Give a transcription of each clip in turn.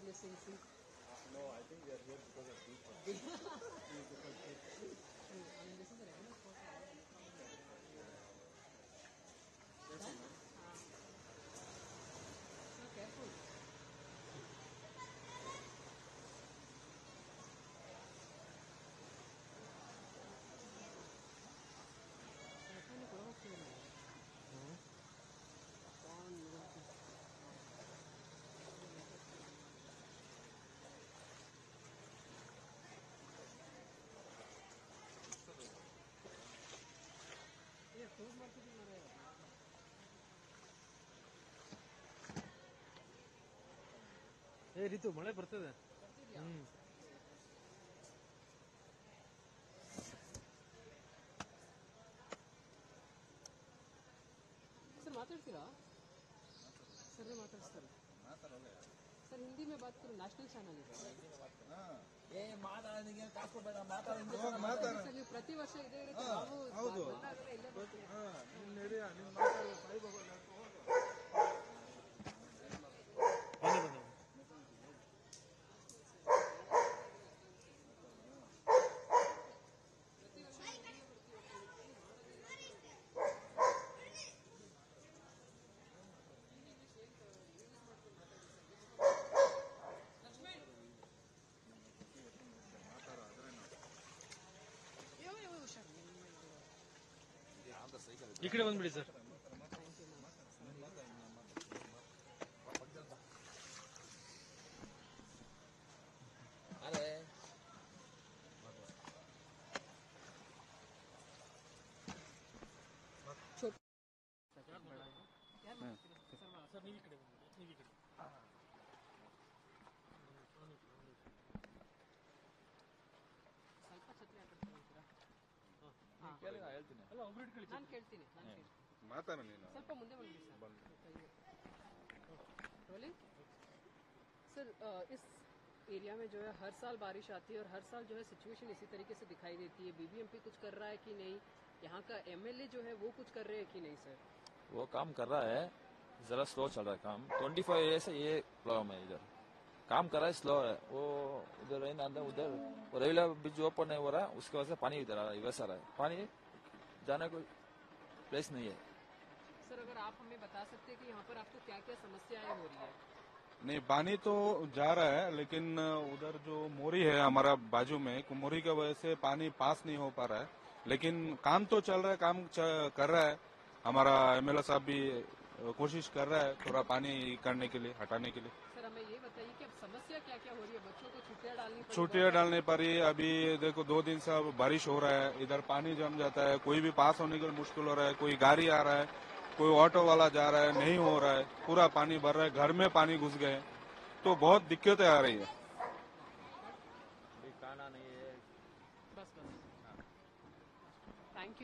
blessings. See? No, I think we are here because of Deepa. ಏ ರೀತು ಮಳೆ ಬರ್ತದೆ ಬರ್ತಿದ್ಯಾ? ಹ್ಮ್ sir ಮಾತಾಡ್ತೀರಾ ಸರ್ ಮಾತಾಡ್ತಾರೆ ಸರ್ ಹಿಂದಿ में बात करो नेशनल चैनल ಇದೆ ಏ ಮಾತಾಡೋದಿಗೆ ಕಾಸು ಬೇಡ ಮಾತಾಡೋದು ಸರ್ ನೀವು ಪ್ರತಿ ವರ್ಷ ಇದೇ ಇರುತ್ತೆ ನಾವು ಬಂದಾಗೆಲ್ಲ ಈ ಕಡೆ ಬಂದ್ಬಿಡಿ ಸರ್ ಅರೆ ಯಾರು ಮಾಡ್ತೀರಾ? ಸರ್ ಮಾ- ಸರ್ ನೀವು ಈ ಕಡೆ ಬಂದ್ಬಿಡಿ ನೀವು ಈ ಕಡೆ ಹೇಳ್ತೀನಿ ಅಲ್ಲ ಒಬ್ರು ಇಟ್ಕೊಳ್ಳಿ ನಾನು ಕೇಳ್ತೀನಿ ನಾನು ಕೇಳ್ತೀನಿ ಮಾತಾಡ ನೀನು ಸ್ವಲ್ಪ ಮುಂದೆ ಬಂದ್ಬಿಡಿ सर रोलिंग सर अ, इस एरिया में जो है हर साल बारिश आती है और हर साल जो है सिचुएशन इसी तरीके से दिखाई देती है बीबीएमपी कुछ कर रहा है कि नहीं यहाँ का एमएलए जो है वो कुछ कर रहे हैं कि नहीं सर वो काम कर रहा है जरा स्लो चल रहा है काम ट्वेंटी फाइव ईयर से ये प्रॉब्लम है इधर काम कर रहा है स्लो है वो उधर है ना अंदर उधर। वो रेलवे ब्रिज ओपन नहीं हो रहा है उसकी वजह से पानी इधर आ रहा है वैसा आ रहा है। पानी जाने को प्लेस नहीं है। सर अगर आप हमें बता सकते हैं कि यहाँ पर आपको क्या क्या समस्याएँ हो रही है? नहीं पानी तो जा रहा है लेकिन उधर जो मोरी है हमारा बाजू में मोरी की वजह से पानी पास नहीं हो पा रहा है। लेकिन काम तो चल रहा है काम कर रहा है। हमारा एमएलए साहब भी कोशिश कर रहा है थोड़ा पानी करने के लिए हटाने के लिए। सर हमें ये बताइए समस्या क्या क्या हो रही है? बच्चों को छुट्टियाँ डालनी पड़ी छुट्टियाँ डालने पर ही अभी देखो दो दिन से अब बारिश हो रहा है। इधर पानी जम जाता है। कोई भी पास होने के लिए मुश्किल हो रहा है। कोई गाड़ी आ रहा है। कोई ऑटो वाला जा रहा है। नहीं हो रहा है। पूरा पानी भर रहा है। घर में पानी घुस गए तो बहुत दिक्कतें आ रही है। बस बस। थैंक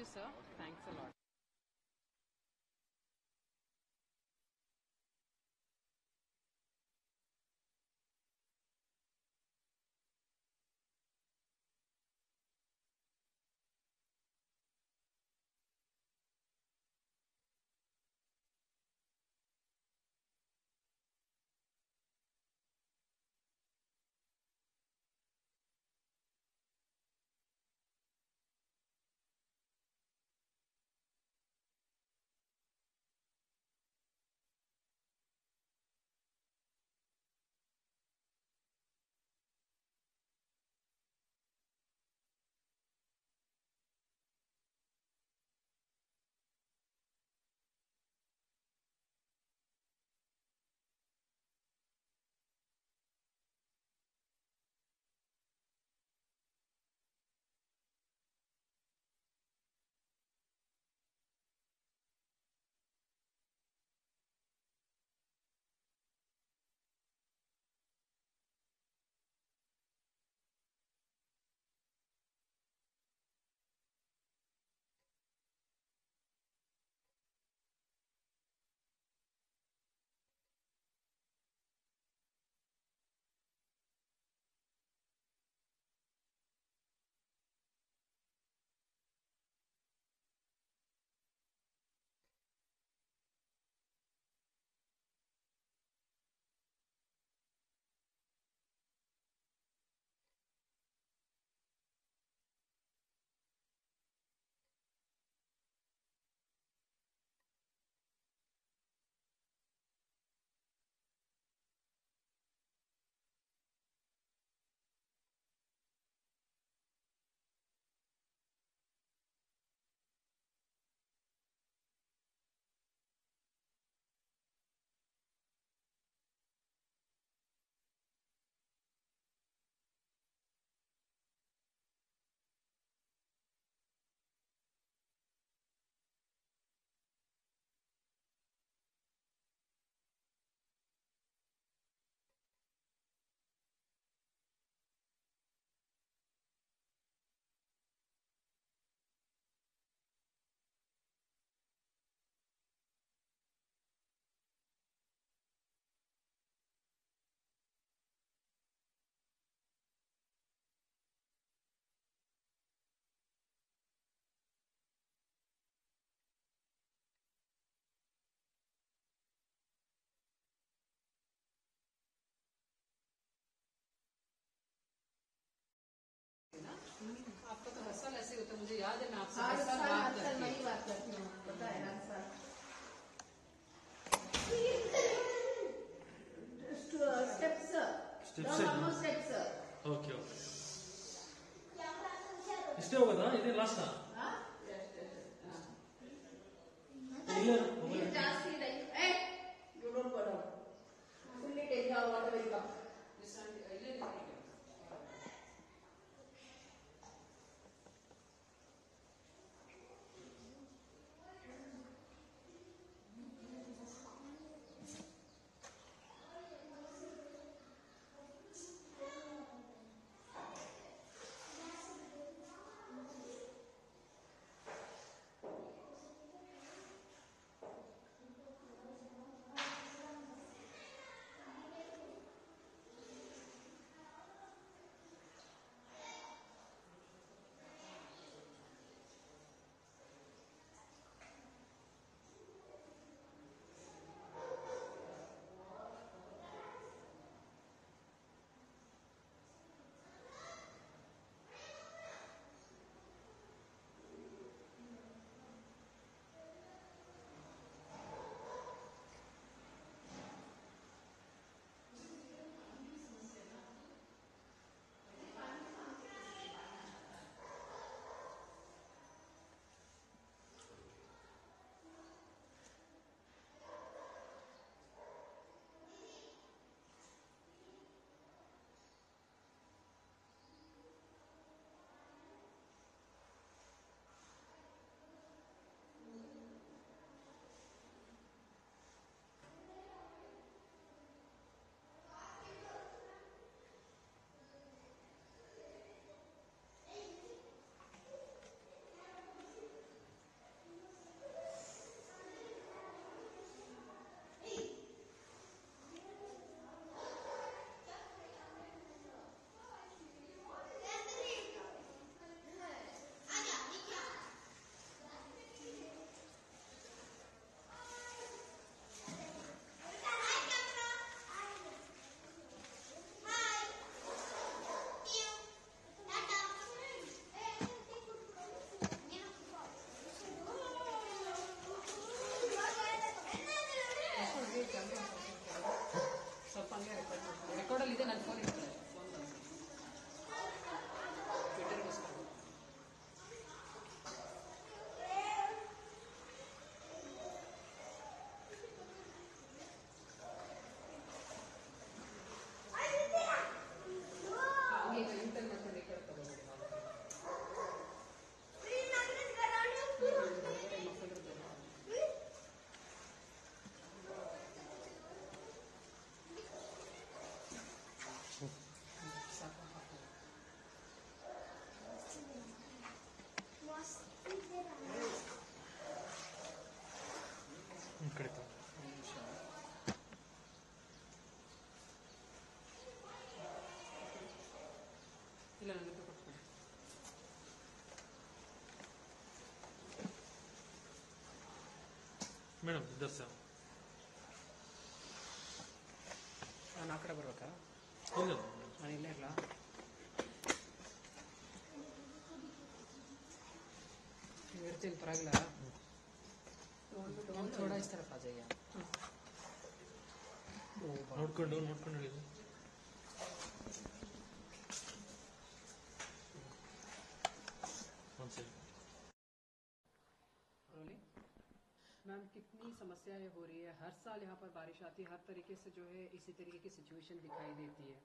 He's ರೆಕಾರ್ಡಲ್ಲಿ ಇದೆ ನನ್ನ ಫೋನ್ ಈ ಕಡೆ ತಗೋ. ಇಲ್ಲ ನನಗೆ ಕೊಟ್ಬಿಡಿ ಮೇಡಮ್ ದರ್ಶ ನಾನು ಆ ಕಡೆ ಬರ್ಬೇಕಾ ಇಲ್ಲ ನಾನು ಇಲ್ಲೇ ಇರಲಾ ಇರ್ತೀನಿ ಪರವಾಗಿಲ್ಲ ಒಂದು ಥೋಡ ಇಸ್ತಾರಪ್ಪ ಅಜಯ್ಯ ನೋಡ್ಕೊಂಡು ನೋಡ್ಕೊಂಡು ಹೇಳಿದ್ರು ಒಂದು ಸರಿ रोली मैम कितनी समस्याएं हो रही है हर साल यहाँ पर बारिश आती है हर तरीके से जो है इसी तरीके की सिचुएशन दिखाई देती है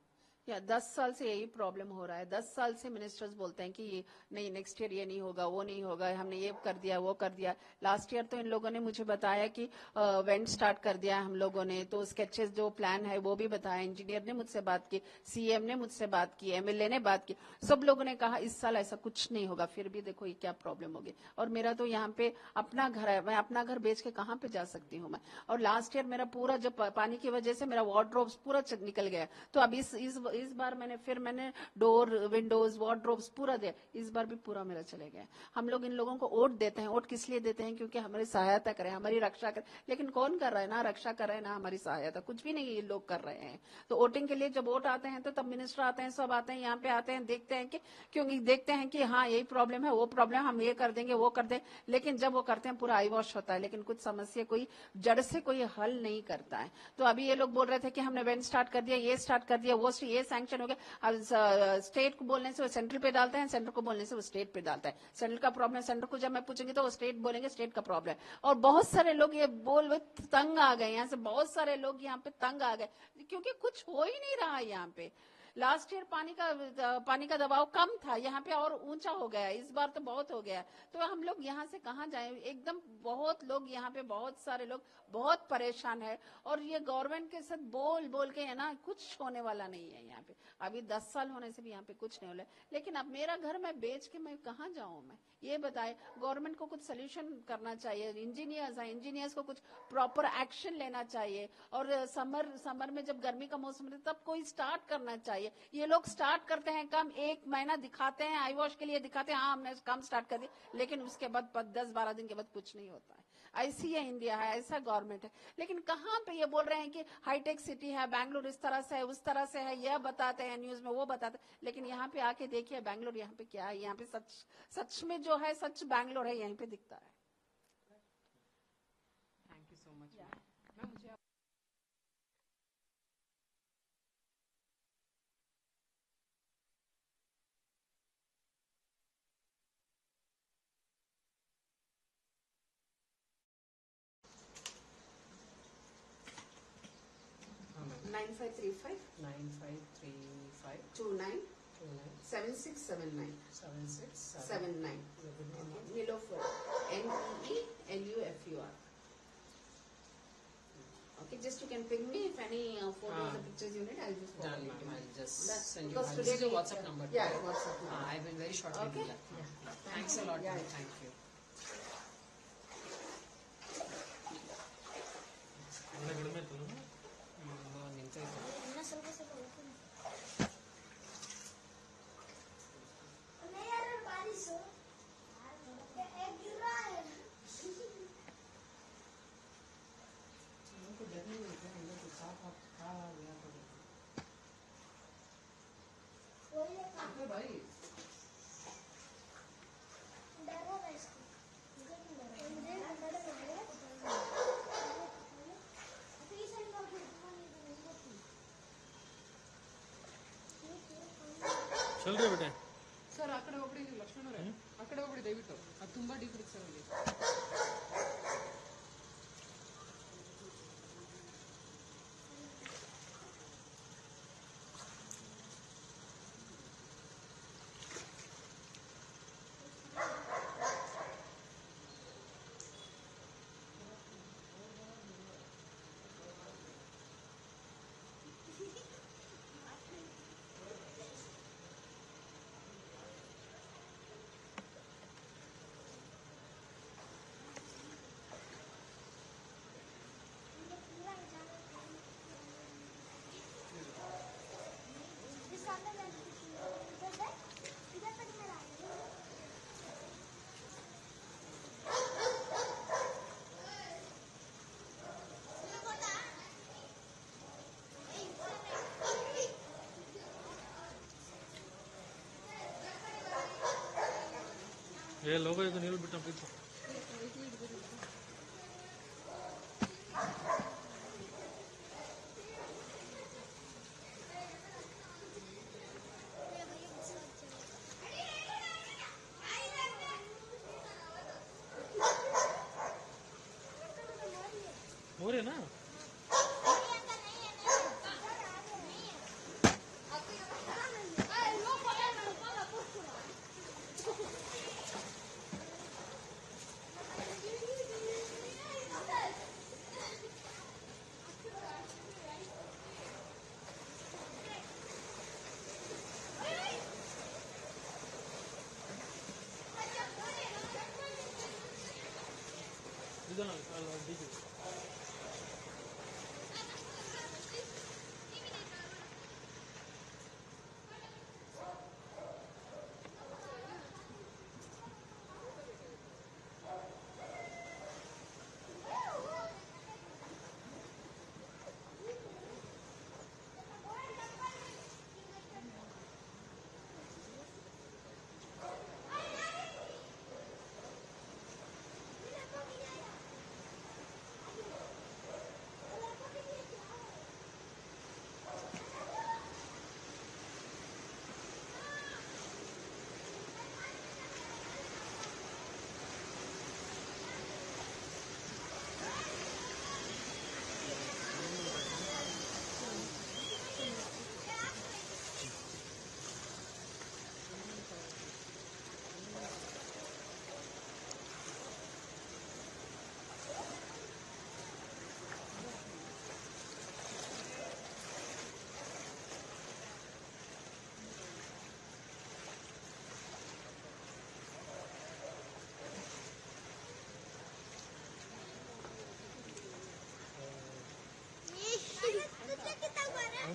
या दस साल से यही प्रॉब्लम हो रहा है। दस साल से मिनिस्टर्स बोलते हैं कि ये नहीं नेक्स्ट ईयर ये नहीं होगा, वो नहीं होगा, हमने ये कर दिया, वो कर दिया। लास्ट ईयर तो इन लोगों ने मुझे बताया कि वेंट स्टार्ट कर दिया हम लोगों ने। तो स्केचेस जो प्लान है वो भी बताया। इंजीनियर ने मुझसे बात की सीएम ने मुझसे बात की एमएलए ने बात की। सब लोगों ने कहा, इस साल ऐसा कुछ नहीं होगा, फिर भी देखो ये क्या प्रॉब्लम होगी। और मेरा तो यहाँ पे अपना घर है, मैं अपना घर बेच के कहाँ पे जा सकती हूँ मैं? और लास्ट ईयर मेरा पूरा जब पानी की वजह से मेरा वार्ड्रोब पूरा निकल गया। तो अब इस इस बार मैंने, फिर मैंने डोर विंडोज़ वार्ड्रोब्स पूरा दिया। इस बार भी पूरा मेरा चले गया। हम लोग इन लोगों को वोट देते हैं। वोट किस लिए देते हैं? क्योंकि हमारी सहायता करें, हमारी रक्षा करें। लेकिन कौन कर रहा है ना? रक्षा कर रहे हैं ना हमारी सहायता। कुछ भी नहीं ये लोग कर रहे हैं। तो वोटिंग के लिए जब वोट आते हैं तो तब मिनिस्टर आते हैं, सब आते हैं, यहाँ पे आते हैं, देखते हैं कि, क्योंकि देखते हैं कि हाँ यही प्रॉब्लम है, वो प्रॉब्लम हम ये कर देंगे, वो कर दें। लेकिन जब वो करते हैं, पूरा आई वॉश होता है। लेकिन कुछ समस्या, कोई जड़ से कोई हल नहीं करता है। तो अभी ये लोग बोल रहे थे कि हमने वेंट स्टार्ट कर दिया, ये स्टार्ट कर दिया, वो ये सैंक्शन हो गया। स्टेट को बोलने से वो सेंट्रल पे डालता है सेंट्रल को बोलने से वो स्टेट पे डालता है। सेंट्रल का प्रॉब्लम सेंटर को जब मैं पूछूँगी तो वो स्टेट बोलेंगे स्टेट का प्रॉब्लम और बहुत सारे लोग ये बोल तंग आ गए यहाँ से बहुत सारे लोग यहाँ पे तंग आ गए। क्योंकि कुछ हो ही नहीं रहा यहाँ पे। लास्ट ईयर पानी का पानी का दबाव कम था, यहाँ पे और ऊँचा हो गया, इस बार तो बहुत हो गया। तो हम लोग यहाँ से कहाँ जाए? एकदम बहुत लोग यहाँ पे, बहुत सारे लोग बहुत परेशान है। और ये गवर्नमेंट के साथ बोल बोल के, है ना, कुछ होने वाला नहीं है यहाँ पे। अभी दस साल होने से भी यहाँ पे कुछ नहीं हो रहा लेकिन अब मेरा घर मैं बेच के मैं कहाँ जाऊँ मैं? ये बताए, गवर्नमेंट को कुछ सोल्यूशन करना चाहिए? इंजीनियर्स है इंजीनियर्स को कुछ प्रॉपर एक्शन लेना चाहिए? और समर समर में जब गर्मी का मौसम तब कोई स्टार्ट करना चाहिए? ये लोग स्टार्ट करते हैं, काम एक महीना दिखाते हैं आई वॉश के लिए दिखाते हैं हाँ हमने काम स्टार्ट कर दिया। लेकिन उसके बाद दस बारह दिन के बाद कुछ नहीं होता है। ऐसी है इंडिया है, ऐसा गवर्नमेंट है। लेकिन कहाँ पे ये बोल रहे हैं कि हाईटेक सिटी है बैंगलोर इस तरह से है, उस तरह से है, यह बताते हैं न्यूज़ में, वो बताते हैं। लेकिन यहाँ पे आके देखिए बैंगलोर यहाँ पे क्या है? यहाँ पे सच सच में जो है, सच बैंगलोर है, यहीं पे दिखता है। seven nine. Seven six seven, seven nine. Nilofer. N E E L U F U R. Okay, just you can ping me if any uh, photos uh, or pictures you need. I'll just forward Done, it. I'll just send you. I'll today just WhatsApp number. Yeah, WhatsApp number. Uh, I will very shortly. Okay. Yeah. Thanks a lot. Yeah. Thank you. ಚಲ್ರಿ ಬೇಟೆ sir, ಆ ಕಡೆ ಹೋಗ್ಬಿಡಿ, ಲಕ್ಷ್ಮಣ ಅವರೇ. ಆ ಕಡೆ ಹೋಗ್ಬಿಡಿ, ದಯವಿಟ್ಟು. ಅದು ತುಂಬಾ ಡೀಪ್ ಇರುತ್ತೆ ಸರ್ ಅಲ್ಲಿ. ಏ ಲೋಗೋ ಇದು ನೀರು ಬಿಟ್ಟು los